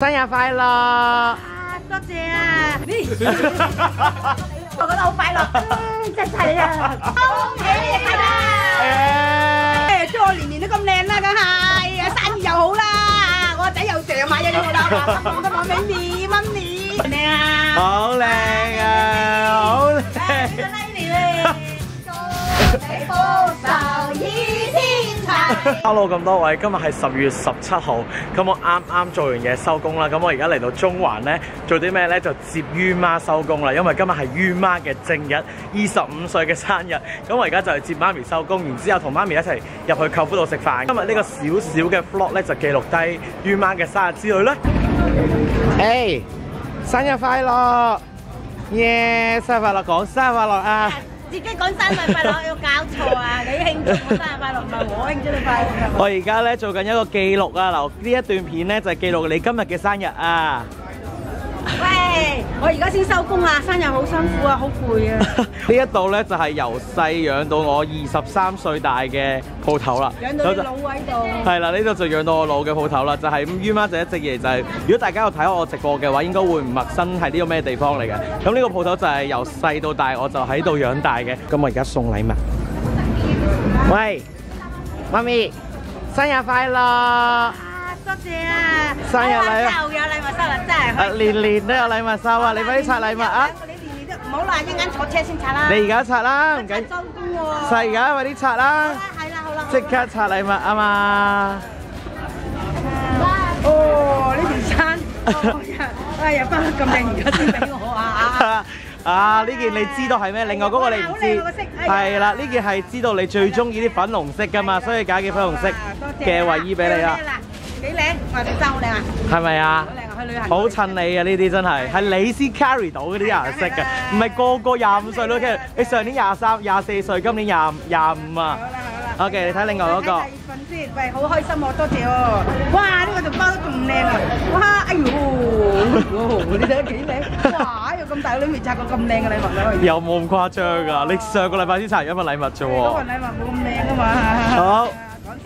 生日快樂！啊，多謝啊！我覺得好快樂，嗯，真係啊！恭喜你快樂！誒，祝我年年都咁靚啦，梗係啊，生意又好啦，我個仔又成買嘢俾我啦，我都講俾你媽咪靚啊！好靚啊，好靚！你個 lady 咧，祝你福壽與天齊。Hello 咁多位，今日係十月十七號，咁我啱啱做完嘢收工啦，咁我而家嚟到中環呢，做啲咩呢？就接於媽收工啦，因為今日係於媽嘅正日，二十五歲嘅生日，咁我而家就係接媽咪收工，然之後同媽咪一齊入去舅父度食飯。今日呢個小小嘅 vlog 呢，就記錄低於媽嘅生日之旅啦。誒，生日快樂！耶，生日快樂，講生日快樂啊！自己講生日快樂有搞錯啊！你慶祝我生日快樂，唔係我慶祝你快樂。我而家咧做緊一個記錄啊！嗱，呢一段片咧就係記錄你今日嘅生日啊！喂，我而家先收工啦，生日好辛苦啊，好攰啊，呢一度咧就係由細養到我二十三歲大嘅鋪頭啦。養到你老喺度。係啦，呢度就養到我老嘅鋪頭啦，就係咁。於媽就一直以嚟就係、如果大家有睇我直播嘅話，應該會唔陌生係呢個咩地方嚟嘅。咁呢個鋪頭就係由細到大，我就喺度養大嘅。咁我而家送禮物。喂，媽咪，生日快樂！啊，多謝啊！生日禮物又有禮物收啦，真係。啊，年年都有禮物收啊！你快啲拆禮物啊！！你年年都唔好啦，一陣間坐車先拆啦。你而家拆啦，唔緊收工喎。細而家快啲拆啦！係啦，好啦。即刻拆禮物啊嘛！哦，呢件衫，哎呀，翻咁靚，而家先俾我啊！啊！呢件你知道係咩？另外嗰個你唔知好靚個色。哎呀係啦，呢件係知道你最中意啲粉紅色噶嘛，所以揀件粉紅色嘅衛衣俾你啦，幾靚，我哋衫好靚啊！係咪啊好？靚啊，去旅行。好襯你啊！呢啲真係係你先 carry 到嗰啲顏色嘅，唔係個個廿五歲都 carry。你上年廿三、廿四歲，今年廿廿五啊好啦好啦。！OK，你睇另外嗰個睇第。二份先，喂，好開心喎，多謝喎！哇，呢個仲包得仲靚啊！哇，哎呦，你睇下幾靚！哇，有咁大個女未拆過咁靚嘅禮物啦！有冇咁誇張㗎？你上個禮拜先拆完一份禮物啫。份禮物冇咁靚啊嘛！好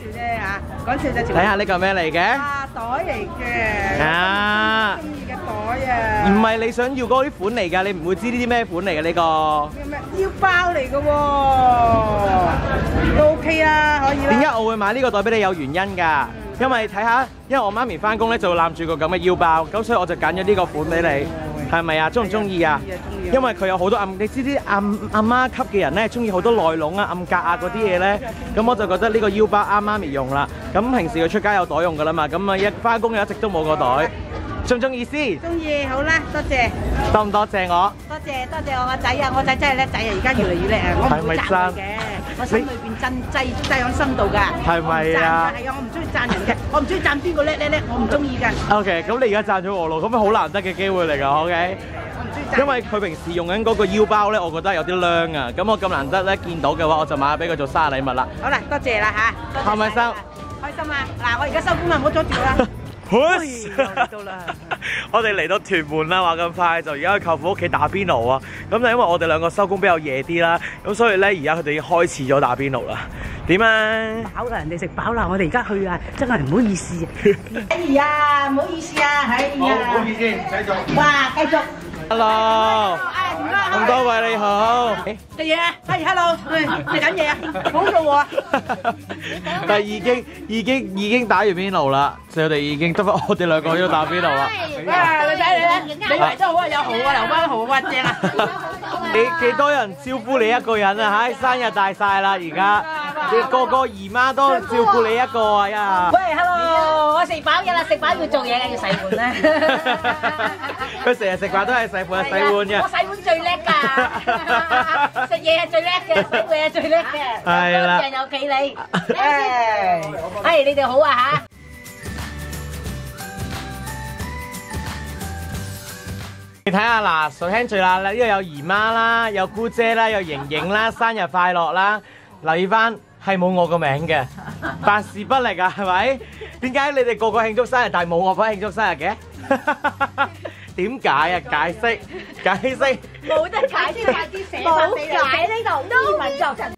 睇下呢個咩嚟嘅？啊袋嚟嘅，啊中意嘅袋啊！唔係你想要嗰啲款嚟㗎，你唔會知呢啲咩款嚟嘅呢個。咩腰包嚟嘅喎，都 OK 啦，可以啦。點解我會買呢個袋俾你？有原因㗎，因為睇下，因為我媽咪翻工咧就會攬住個咁嘅腰包，咁所以我就揀咗呢個款俾你，係咪啊？中唔中意啊？因為佢有好多暗，你知啲暗阿媽級嘅人咧，中意好多內籠啊、暗格啊嗰啲嘢咧，咁我就覺得呢個腰包啱媽咪用啦。咁平時佢出街有袋用㗎啦嘛，咁啊一翻工又一直都冇個袋，中唔中意先？中意，好啦，多謝，多唔多謝我？多謝，多謝我個仔啊！我個仔真係叻仔啊！而家越嚟越叻啊！我唔會讚佢嘅，我心裏邊真擠擠喺心度㗎。係咪啊我唔讚㗎係啊，我唔中意讚人嘅，我唔中意讚邊個叻叻叻，我唔中意㗎。OK，咁你而家讚咗我咯，咁咪好難得嘅機會嚟㗎，OK？我唔中意讚。因為佢平時用緊嗰個腰包咧，我覺得有啲靚啊。咁我咁難得咧見到嘅話，我就買俾佢做生日禮物啦。好啦，多謝啦嚇。多謝係咪生開心啊！嗱，我而家收工啦，唔好阻住我啦。嚟到啦我哋嚟到屯門啦，話咁快就而家去舅父屋企打邊爐啊！咁就因為我哋兩個收工比較夜啲啦，咁所以咧而家佢哋已經開始咗打邊爐啦。點啊？飽啦，人哋食飽啦，我哋而家去啊，真係唔好意思啊！哎呀，唔好意思啊，哎呀，唔好意思，繼續。哇，繼續。Hello，咁多位你好。食嘢啊，係，hello，食紧嘢啊，好做喎啊！但系已經已經已经打完邊爐啦，所以我哋已經得翻 我哋兩個喺度打邊爐啦。哇，女仔你咧，你嚟真好啊，有好啊，劉灣蠔啊，正啊！你幾多人招呼你一個人啊？唉，生日大晒啦，而家你個個姨媽都照顧你一個啊呀！喂，hello，我食飽嘢啦，食飽要做嘢嘅，要洗碗咧。佢成日食飯都係洗碗洗碗嘅我。洗碗最叻㗎，食嘢係最叻嘅，洗碗係最叻嘅。係啦多謝有企你。誒，誒，你哋好啊吓！你睇下嗱，數聽住啦，呢度有姨媽啦，有姑姐啦，有瑩瑩啦，生日快樂啦！留意翻系冇我个名嘅，百事不利啊，系咪？点解你哋个个庆祝生日，但系冇我份庆祝生日嘅？点解啊？解释，解释，冇得解释，快啲写解呢度，都文作人。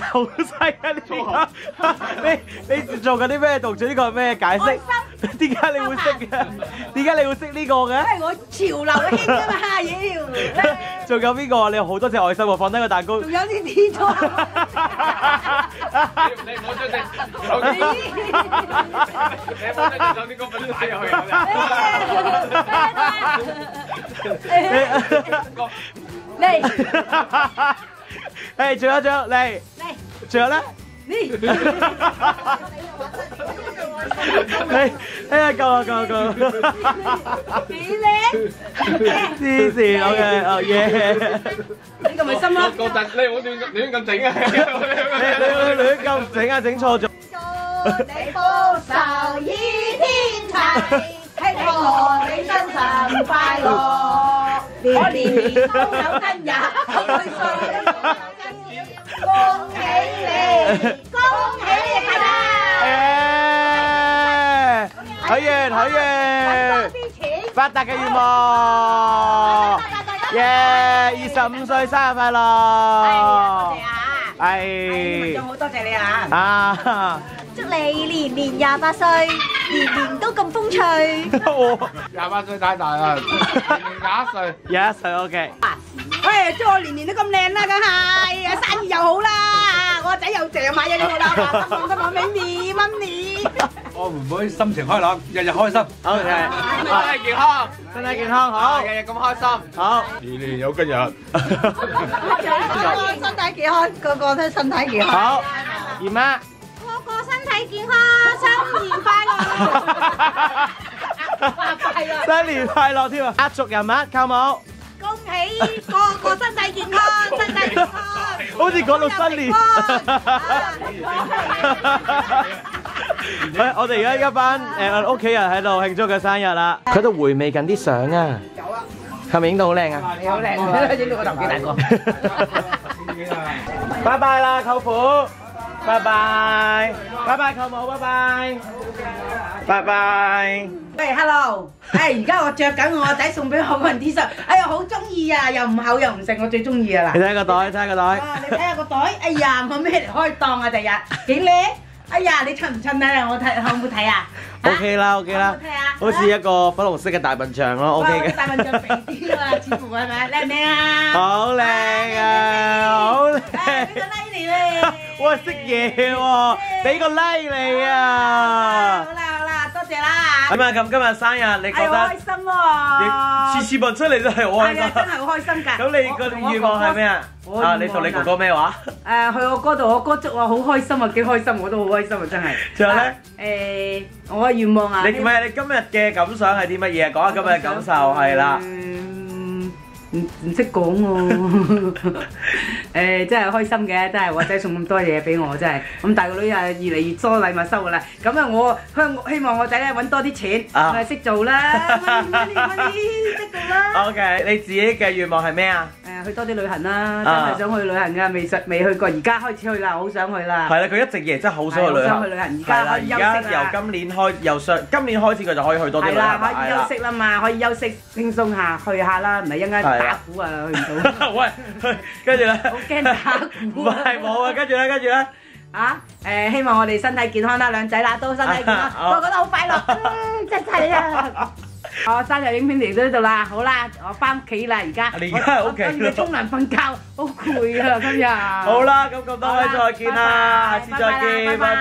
好犀利啊！你你做紧啲咩动作？呢个系咩解释？點解你會識嘅？點解你會識呢個嘅？因為我潮流興啊嘛，妖！仲有邊個啊？你有好多隻愛心喎，放低個蛋糕。仲有啲天窗。你唔好將隻手機，你唔好將隻手機嗰份擺入去嚟誒，仲有仲有嚟，嚟仲有咧？嚟，你哎呀，夠啦夠啦夠啦！幾靚？黐線，OK，哦耶！你咁咪心咯。個陣你唔好亂咁亂咁整啊！你你你咁整啊，整錯咗。祝你福壽與天齊，希望你生辰快樂，年年都有今日，歲歲都有今日，恭喜你，家！誒，許願許願多，啲錢，發達嘅願望，耶！二十五歲生日快樂！多謝啊！係仲好多謝你啊！啊！祝你年年廿八歲，年年都咁風趣。廿八歲太大啦，廿一歲。廿一歲 OK。喂，祝我年年都咁靚啦，梗係生意又好啦，成日買嘢俾我啦，話得我得我媽咪媽咪。我妹妹心情開朗，日日開心。OK，身體健康，身體健康好，日日咁開心。好。年年有今日。個個身體健康，個個都身體健康。好，姨媽。個個身體健康，新年快樂！新年快樂添啊！壓軸人物靠冇，恭喜個個身體健康，身體健康。好似講到新年。喂，我哋而家一班誒屋企人喺度慶祝佢生日啦。佢喺度回味緊啲相啊。有啊。係咪影到好靚啊？你好靚喎，影到個頭幾大個。拜拜啦，舅父。拜拜。拜拜，舅母。拜拜。拜拜。喂，hello，誒，而家我着緊我個仔送俾我嗰份 T 恤，哎呀，好中意啊，又唔厚又唔剩，我最中意啊啦。你睇個袋，睇下個袋。啊，你睇下個袋，哎呀，我咩嚟開檔啊，第日幾靚？哎呀，你襯唔襯啊？我睇，好唔好睇 啊 OK 啦，OK 啦好唔好睇啊，好似一個粉紅色嘅大笨象咯，OK 嘅。大笨象肥啲啊，似乎係咪？靚唔靚啊？好靚啊，好靚。誒，俾個咧。哇，識嘢喎，俾個 like 你啊！好啦好啦，多謝啦。咁啊，咁今日生日，你覺得，好開心喎！次次問出嚟都係好開係啊，真心。係好開心㗎。咁你個願望係咩啊？啊，你同你哥哥咩話？誒，去我哥度，我哥祝我好開心啊，幾開心，我都好開心啊，真係。仲有咧？誒，我嘅願望啊，你唔係你今日嘅感想係啲乜嘢？講下今日嘅感受係啦。嗯，唔唔識講喎。誒，真係開心嘅，真係我仔送咁多嘢俾我，真係。咁大個女啊，越嚟越多禮物收㗎啦。咁啊，我香希望我仔咧揾多啲錢，啊誒識做啦，揾啲揾啲識做啦。OK，你自己嘅願望係咩啊？誒，去多啲旅行啦，真係想去旅行㗎，未實未去過，而家開始去啦，好想去啦。係啦，佢一直以嚟真係好想去旅行。好想去旅行而家啦可以休息由今年開，由上今年開始佢就可以去多啲旅行係啦，可以休息啦嘛，可以休息輕鬆下，去下啦，唔係一陣間打鼓啊，去唔到。喂，跟住咧，好 驚打唔鼓啊！係冇啊，跟住咧，跟住咧，啊誒，希望我哋身體健康啦，兩仔啦都身體健康，好個個都好快樂，嗯真係啊！我生日影片嚟到呢度啦，好啦，我翻屋企啦，而家你而家喺屋企我跟住沖涼瞓覺，好攰啊今日。好啦，咁咁多位再見啦，下次再見，拜拜。